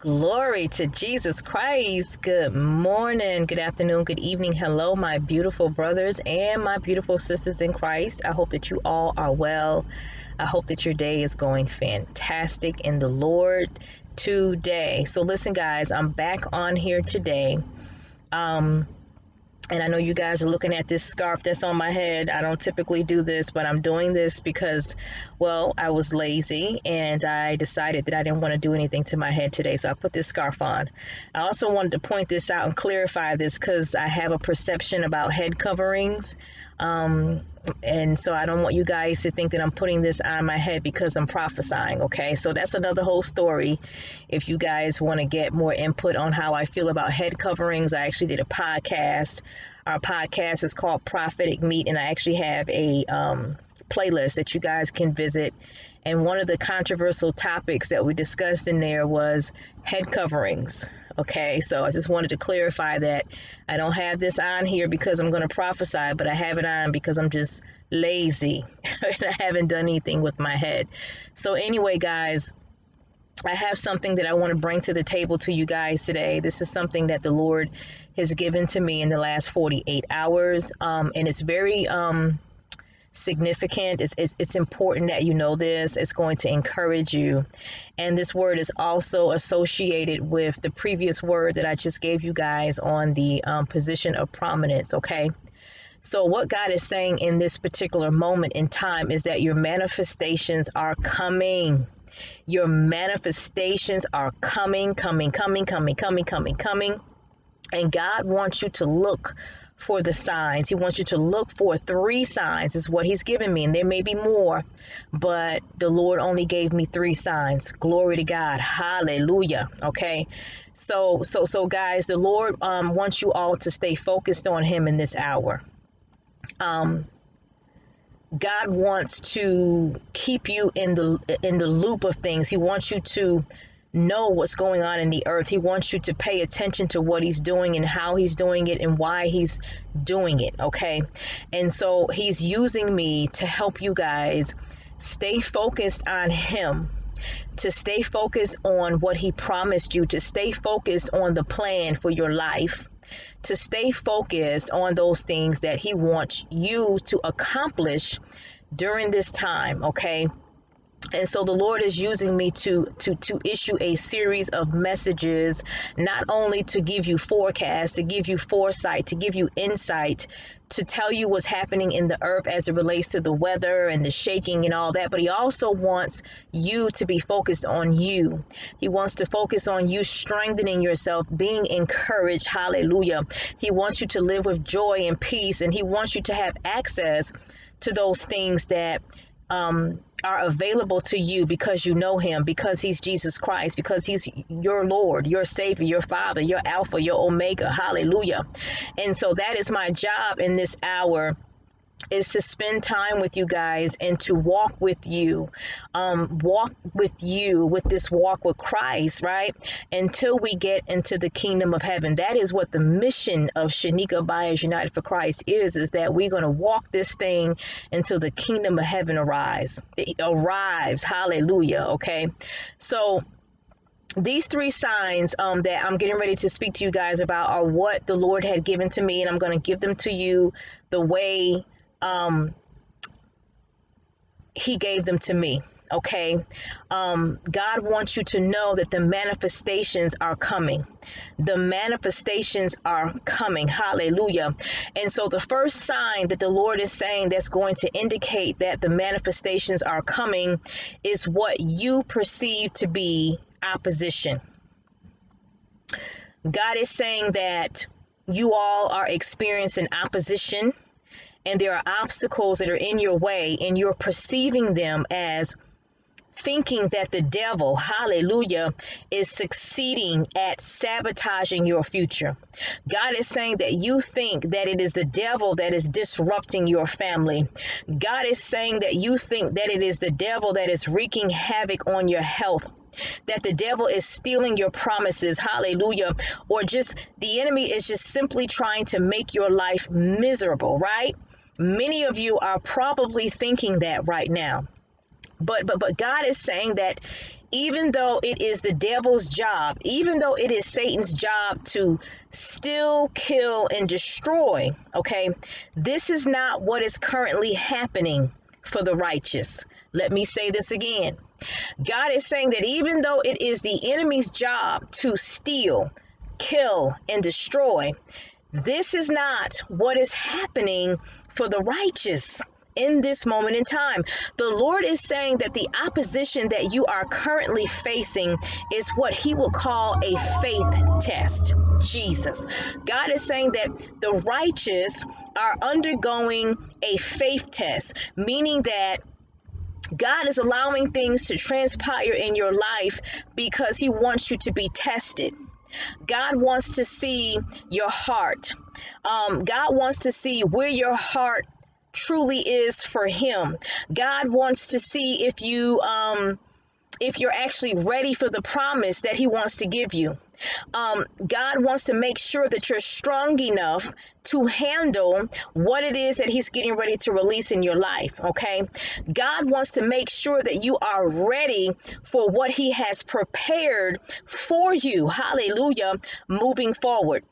Glory to Jesus Christ. Good morning, good afternoon, good evening. Hello, my beautiful brothers and my beautiful sisters in Christ. I hope that you all are well. I hope that your day is going fantastic in the Lord today. So, listen, guys, I'm back on here today. Um, and I know you guys are looking at this scarf that's on my head. I don't typically do this, but I'm doing this because, well, I was lazy and I decided that I didn't want to do anything to my head today. So I put this scarf on. I also wanted to point this out and clarify this because I have a perception about head coverings. Um, and so I don't want you guys to think that I'm putting this on my head because I'm prophesying, okay? So that's another whole story. If you guys want to get more input on how I feel about head coverings, I actually did a podcast. Our podcast is called Prophetic Meet, and I actually have a um, playlist that you guys can visit. And one of the controversial topics that we discussed in there was head coverings. Okay, so I just wanted to clarify that I don't have this on here because I'm going to prophesy, but I have it on because I'm just lazy and I haven't done anything with my head. So, anyway, guys, I have something that I want to bring to the table to you guys today. This is something that the Lord has given to me in the last 48 hours, um, and it's very. Um, significant. It's, it's, it's important that you know this. It's going to encourage you. And this word is also associated with the previous word that I just gave you guys on the um, position of prominence, okay? So, what God is saying in this particular moment in time is that your manifestations are coming. Your manifestations are coming, coming, coming, coming, coming, coming, coming. And God wants you to look for the signs. He wants you to look for three signs, is what He's given me. And there may be more, but the Lord only gave me three signs. Glory to God. Hallelujah. Okay. So, so, so, guys, the Lord um, wants you all to stay focused on Him in this hour. Um, God wants to keep you in the in the loop of things. He wants you to know what's going on in the earth. He wants you to pay attention to what he's doing and how he's doing it and why he's doing it, okay? And so he's using me to help you guys stay focused on him. To stay focused on what he promised you, to stay focused on the plan for your life, to stay focused on those things that he wants you to accomplish during this time, okay? And so the lord is using me to to to issue a series of messages not only to give you forecast to give you foresight to give you insight to tell you what's happening in the earth as it relates to the weather and the shaking and all that but he also wants you to be focused on you. He wants to focus on you strengthening yourself being encouraged. Hallelujah. He wants you to live with joy and peace and he wants you to have access to those things that um, are available to you because you know him, because he's Jesus Christ, because he's your Lord, your Savior, your Father, your Alpha, your Omega. Hallelujah. And so that is my job in this hour is to spend time with you guys and to walk with you, um, walk with you with this walk with Christ, right? Until we get into the kingdom of heaven. That is what the mission of Shaneika Byars United for Christ is, is that we're going to walk this thing until the kingdom of heaven arrives. It arrives. Hallelujah. Okay. So, these three signs um, that I'm getting ready to speak to you guys about are what the Lord had given to me, and I'm going to give them to you the way um, he gave them to me okay? Um, god wants you to know that the manifestations are coming. The manifestations are coming. Hallelujah. And so the first sign that the lord is saying that's going to indicate that the manifestations are coming is what you perceive to be opposition. God is saying that you all are experiencing opposition and there are obstacles that are in your way and you're perceiving them as thinking that the devil, hallelujah, is succeeding at sabotaging your future. God is saying that you think that it is the devil that is disrupting your family. God is saying that you think that it is the devil that is wreaking havoc on your health that the devil is stealing your promises, hallelujah, or just the enemy is just simply trying to make your life miserable, right? Many of you are probably thinking that right now. But but but God is saying that even though it is the devil's job, even though it is Satan's job to still kill and destroy, okay, this is not what is currently happening for the righteous. Let me say this again. God is saying that even though it is the enemy's job to steal, kill, and destroy, this is not what is happening for the righteous in this moment in time. The Lord is saying that the opposition that you are currently facing is what He will call a faith test. Jesus. God is saying that the righteous are undergoing a faith test, meaning that God is allowing things to transpire in your life because He wants you to be tested. God wants to see your heart. Um, God wants to see where your heart truly is for him. God wants to see if you um if you're actually ready for the promise that he wants to give you. Um, God wants to make sure that you're strong enough to handle what it is that He's getting ready to release in your life. Okay. God wants to make sure that you are ready for what He has prepared for you. Hallelujah. Moving forward.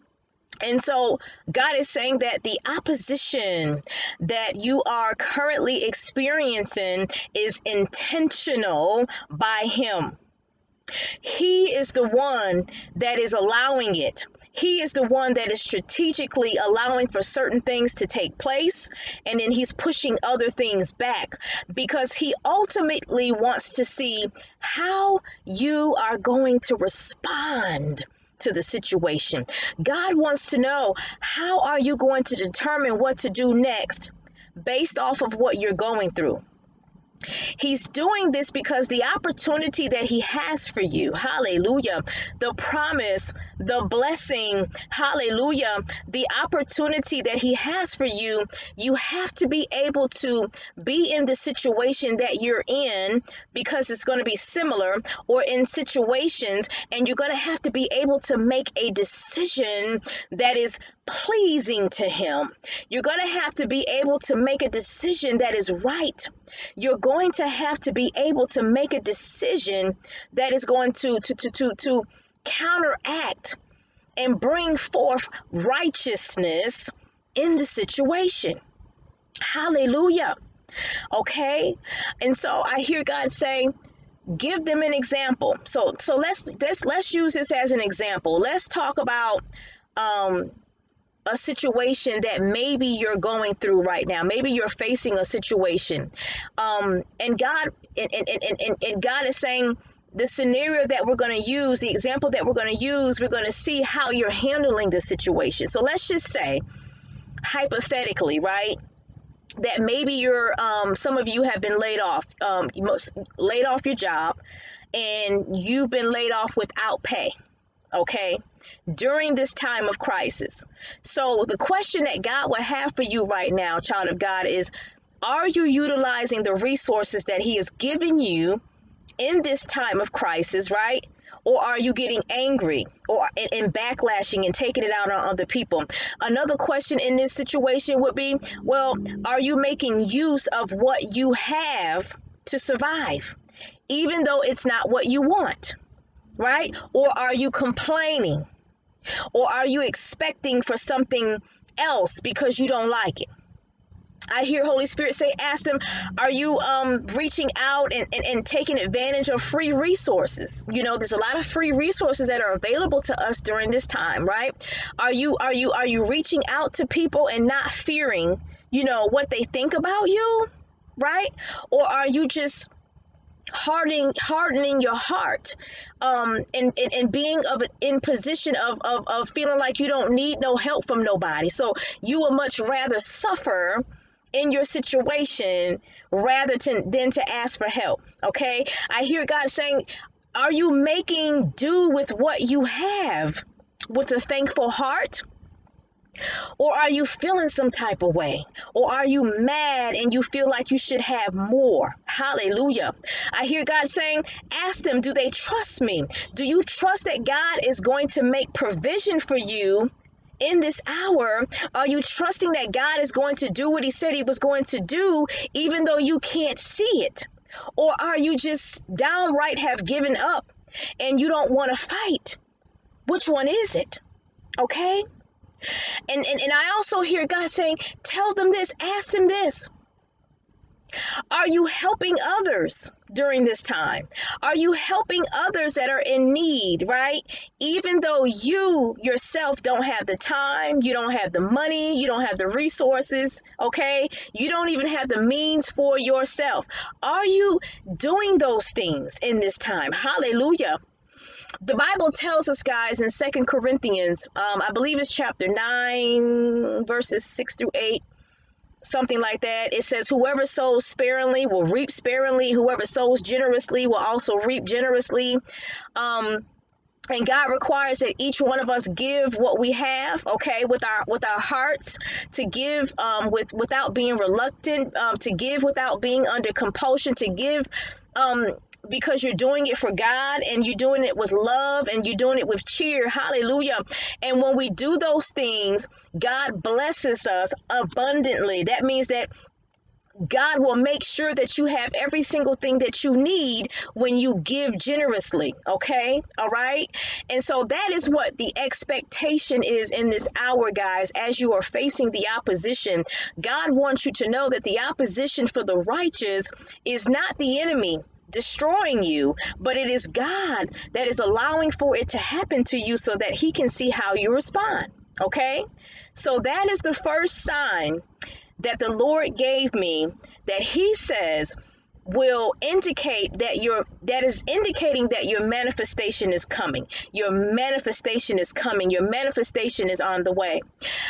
And so God is saying that the opposition that you are currently experiencing is intentional by Him. He is the one that is allowing it. He is the one that is strategically allowing for certain things to take place, and then he's pushing other things back because he ultimately wants to see how you are going to respond to the situation. God wants to know how are you going to determine what to do next based off of what you're going through. He's doing this because the opportunity that he has for you, hallelujah, the promise, the blessing, hallelujah, the opportunity that he has for you, you have to be able to be in the situation that you're in because it's going to be similar or in situations and you're going to have to be able to make a decision that is pleasing to him. You're going to have to be able to make a decision that is right. You're going to have to be able to make a decision that is going to to to to, to counteract and bring forth righteousness in the situation. Hallelujah. Okay? And so I hear God say, give them an example. So so let's let's let's use this as an example. Let's talk about um a situation that maybe you're going through right now. Maybe you're facing a situation. Um, and God and, and, and, and God is saying the scenario that we're going to use, the example that we're going to use, we're going to see how you're handling the situation. So let's just say, hypothetically, right? That maybe you're, um, some of you have been laid off, um, laid off your job, and you've been laid off without pay okay, during this time of crisis. So, the question that God will have for you right now, child of God, is are you utilizing the resources that He has given you in this time of crisis, right? Or are you getting angry or and, backlashing and taking it out on other people? Another question in this situation would be, well, are you making use of what you have to survive, even though it's not what you want? right? Or are you complaining? Or are you expecting for something else because you don't like it? I hear Holy Spirit say, ask them, are you um, reaching out and, and, and taking advantage of free resources? You know, there's a lot of free resources that are available to us during this time, right? Are you are you are you reaching out to people and not fearing, you know, what they think about you, right? Or are you just hardening hardening your heart um and, and, and being of in position of, of of feeling like you don't need no help from nobody so you would much rather suffer in your situation rather to, than to ask for help okay i hear god saying are you making do with what you have with a thankful heart or are you feeling some type of way? Or are you mad and you feel like you should have more? Hallelujah. I hear God saying, ask them, do they trust me? Do you trust that God is going to make provision for you in this hour? Are you trusting that God is going to do what He said He was going to do, even though you can't see it? Or are you just downright have given up and you don't want to fight? Which one is it? Okay? And, and and I also hear God saying, tell them this, ask them this. Are you helping others during this time? Are you helping others that are in need, right? Even though you yourself don't have the time, you don't have the money, you don't have the resources, okay? You don't even have the means for yourself. Are you doing those things in this time? Hallelujah the Bible tells us, guys, in Second Corinthians, um, I believe it's chapter 9, verses 6 through 8, something like that. It says, Whoever sows sparingly will reap sparingly, whoever sows generously will also reap generously. Um, and God requires that each one of us give what we have, okay, with our with our hearts, to give um, with without being reluctant, um, to give without being under compulsion, to give um, because you're doing it for God and you're doing it with love and you're doing it with cheer. Hallelujah. And when we do those things, God blesses us abundantly. That means that God will make sure that you have every single thing that you need when you give generously. Okay. All right. And so that is what the expectation is in this hour, guys, as you are facing the opposition. God wants you to know that the opposition for the righteous is not the enemy destroying you, but it is God that is allowing for it to happen to you so that He can see how you respond. Okay? So that is the first sign that the Lord gave me that He says will indicate that your that is indicating that your manifestation is coming your manifestation is coming your manifestation is on the way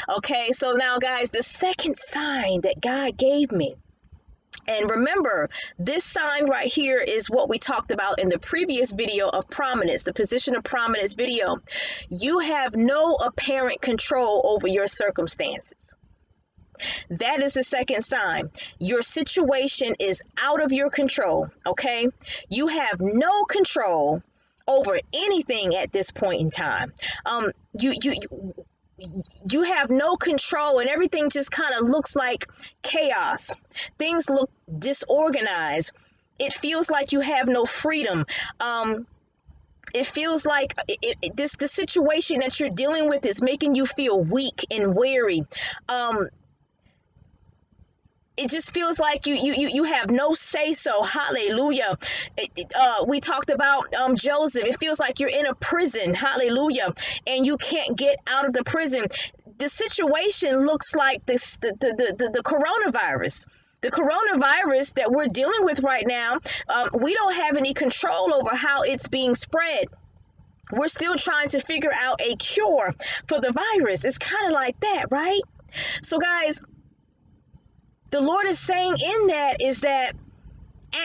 okay so now guys the second sign that god gave me and remember, this sign right here is what we talked about in the previous video of prominence, the position of prominence video. You have no apparent control over your circumstances. That is the second sign. Your situation is out of your control, okay? You have no control over anything at this point in time. Um, you, you, you have no control and everything just kind of looks like chaos. Things look disorganized. It feels like you have no freedom. Um, it feels like it, it, this the situation that you're dealing with is making you feel weak and weary. Um, it just feels like you you you, you have no say so hallelujah uh, we talked about um, joseph. It feels like you're in a prison. Hallelujah. And you can't get out of the prison. The situation looks like this the the, the, the, the coronavirus. The coronavirus that we're dealing with right now um, we don't have any control over how it's being spread. We're still trying to figure out a cure for the virus. It's kind of like that right? So guys the Lord is saying in that is that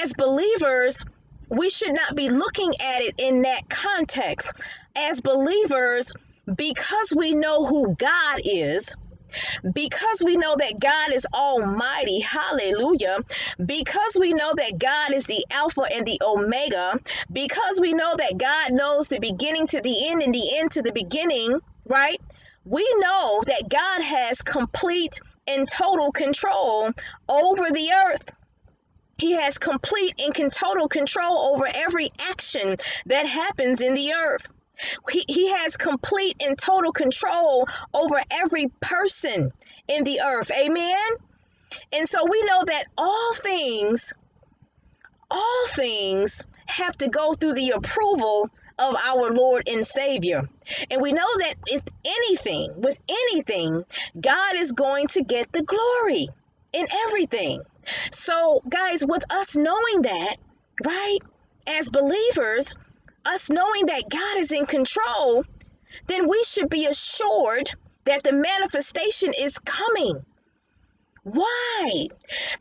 as believers, we should not be looking at it in that context. As believers, because we know who God is, because we know that God is almighty, hallelujah, because we know that God is the Alpha and the Omega, because we know that God knows the beginning to the end and the end to the beginning, right? We know that God has complete and total control over the earth. He has complete and total control over every action that happens in the earth. He, he has complete and total control over every person in the earth. Amen. And so we know that all things, all things have to go through the approval of our Lord and Savior. And we know that if anything, with anything, God is going to get the glory in everything. So, guys, with us knowing that, right, as believers, us knowing that God is in control, then we should be assured that the manifestation is coming. Why?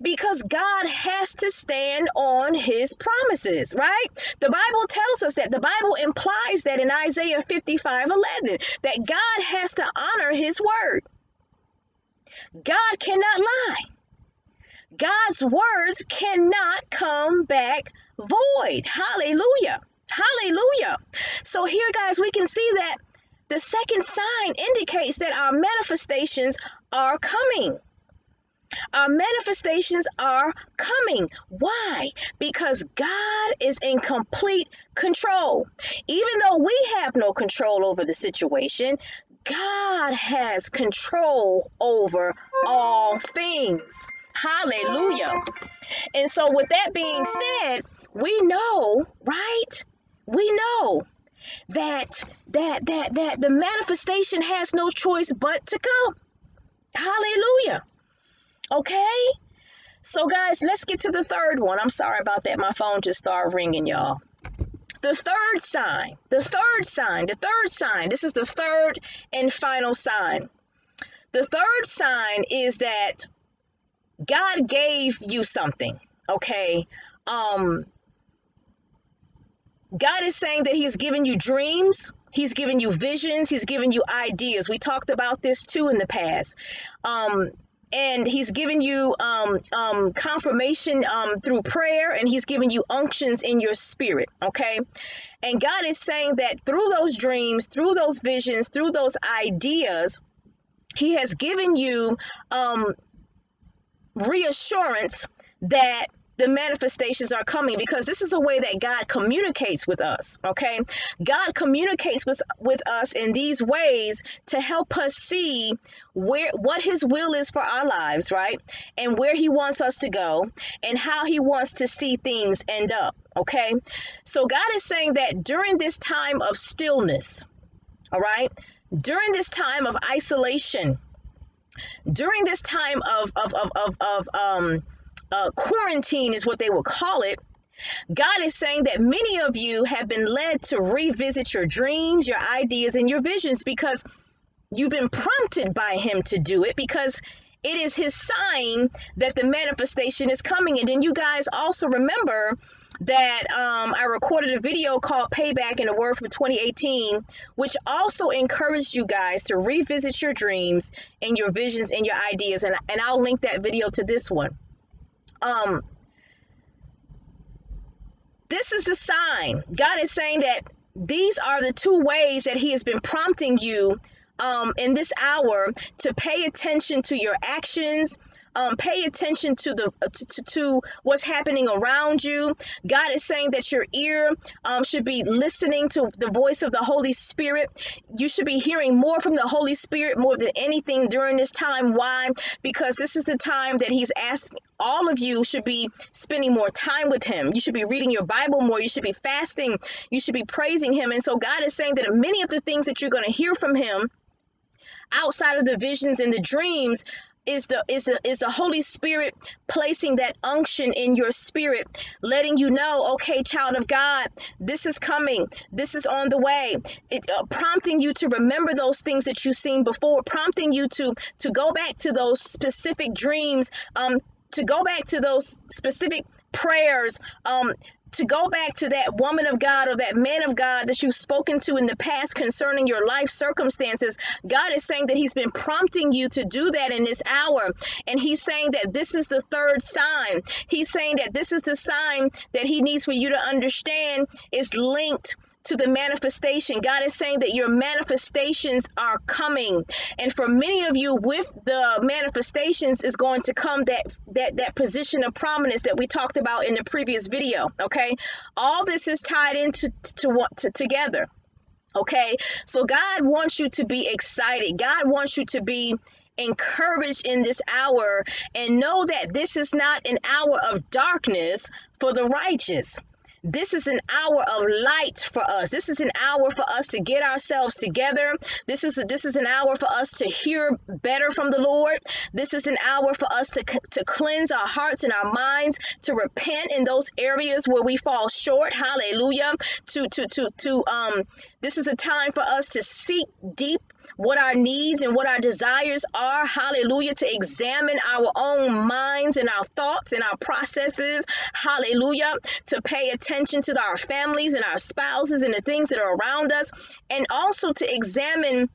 Because God has to stand on his promises, right? The Bible tells us that. The Bible implies that in Isaiah 55 11, that God has to honor his word. God cannot lie. God's words cannot come back void. Hallelujah. Hallelujah. So, here, guys, we can see that the second sign indicates that our manifestations are coming. Our manifestations are coming. Why? Because God is in complete control. Even though we have no control over the situation, God has control over all things. Hallelujah. And so, with that being said, we know, right? We know that that that that the manifestation has no choice but to come. Hallelujah. Okay? So, guys, let's get to the third one. I'm sorry about that. My phone just started ringing, y'all. The third sign, the third sign, the third sign, this is the third and final sign. The third sign is that God gave you something, okay? Um, God is saying that He's given you dreams. He's given you visions. He's given you ideas. We talked about this too in the past. Um, and he's given you um, um, confirmation um, through prayer and he's given you unctions in your spirit okay? And god is saying that through those dreams through those visions through those ideas he has given you um, reassurance that the manifestations are coming because this is a way that God communicates with us, okay? God communicates with, with us in these ways to help us see where what his will is for our lives, right? And where he wants us to go and how he wants to see things end up, okay? So God is saying that during this time of stillness, all right? During this time of isolation, during this time of of of of, of um uh, quarantine is what they will call it. God is saying that many of you have been led to revisit your dreams, your ideas, and your visions because you've been prompted by Him to do it because it is His sign that the manifestation is coming. And then you guys also remember that um, I recorded a video called Payback in a Word from 2018, which also encouraged you guys to revisit your dreams and your visions and your ideas. And, and I'll link that video to this one um this is the sign. God is saying that these are the two ways that He has been prompting you um, in this hour to pay attention to your actions, um, pay attention to the uh, to, to, to, what's happening around you. God is saying that your ear um, should be listening to the voice of the Holy Spirit. You should be hearing more from the Holy Spirit more than anything during this time. Why? Because this is the time that He's asking. All of you should be spending more time with Him. You should be reading your Bible more. You should be fasting. You should be praising Him. And so God is saying that many of the things that you're going to hear from Him outside of the visions and the dreams is the is the is the Holy Spirit placing that unction in your spirit, letting you know, okay, child of God, this is coming, this is on the way. It uh, prompting you to remember those things that you've seen before, prompting you to to go back to those specific dreams, um, to go back to those specific prayers, um, to go back to that woman of God or that man of God that you've spoken to in the past concerning your life circumstances, God is saying that He's been prompting you to do that in this hour. And He's saying that this is the third sign. He's saying that this is the sign that He needs for you to understand is linked to the manifestation. God is saying that your manifestations are coming. And for many of you with the manifestations is going to come that that that position of prominence that we talked about in the previous video, okay? All this is tied into to what to, together. Okay? So God wants you to be excited. God wants you to be encouraged in this hour and know that this is not an hour of darkness for the righteous. This is an hour of light for us. This is an hour for us to get ourselves together. This is a, this is an hour for us to hear better from the Lord. This is an hour for us to to cleanse our hearts and our minds, to repent in those areas where we fall short. Hallelujah. To to to to um this is a time for us to seek deep what our needs and what our desires are. Hallelujah. To examine our own minds and our thoughts and our processes. Hallelujah. To pay attention to our families and our spouses and the things that are around us. And also to examine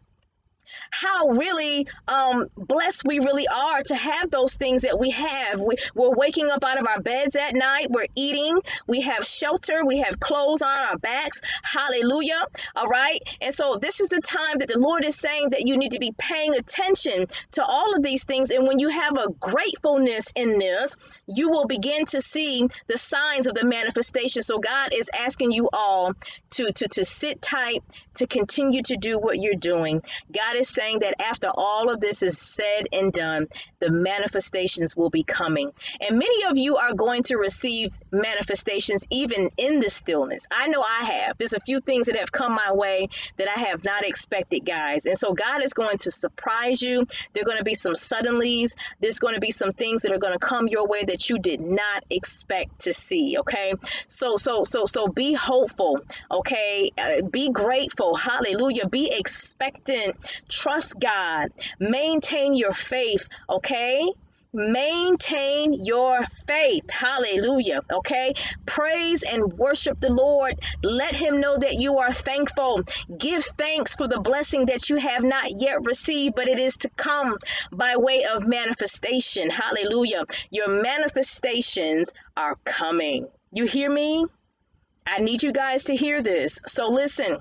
how really um, blessed we really are to have those things that we have. We, we're waking up out of our beds at night, we're eating, we have shelter, we have clothes on our backs. Hallelujah. All right. And so this is the time that the Lord is saying that you need to be paying attention to all of these things. And when you have a gratefulness in this, you will begin to see the signs of the manifestation. So God is asking you all to, to, to sit tight, to continue to do what you're doing. God is saying that after all of this is said and done, the manifestations will be coming. And many of you are going to receive manifestations even in the stillness. I know I have. There's a few things that have come my way that I have not expected, guys. And so God is going to surprise you. There are going to be some suddenlies. There's going to be some things that are going to come your way that you did not expect to see, okay? So so so so be hopeful, okay? Uh, be Hallelujah. Be expectant Trust God. Maintain your faith, okay? Maintain your faith. Hallelujah. Okay. Praise and worship the Lord. Let Him know that you are thankful. Give thanks for the blessing that you have not yet received, but it is to come by way of manifestation. Hallelujah. Your manifestations are coming. You hear me? I need you guys to hear this. So listen.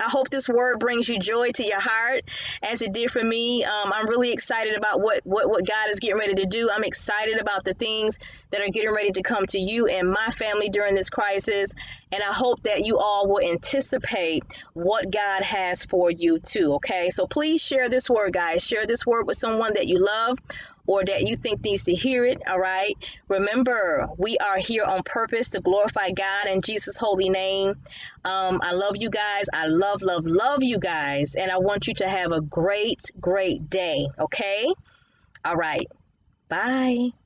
I hope this word brings you joy to your heart as it did for me. Um, I'm really excited about what, what, what God is getting ready to do. I'm excited about the things that are getting ready to come to you and my family during this crisis. And I hope that you all will anticipate what God has for you too. Okay. So please share this word, guys. Share this word with someone that you love or that you think needs to hear it, all right? Remember, we are here on purpose to glorify God in Jesus' holy name. Um, I love you guys. I love, love, love you guys. And I want you to have a great, great day, okay? All right. Bye.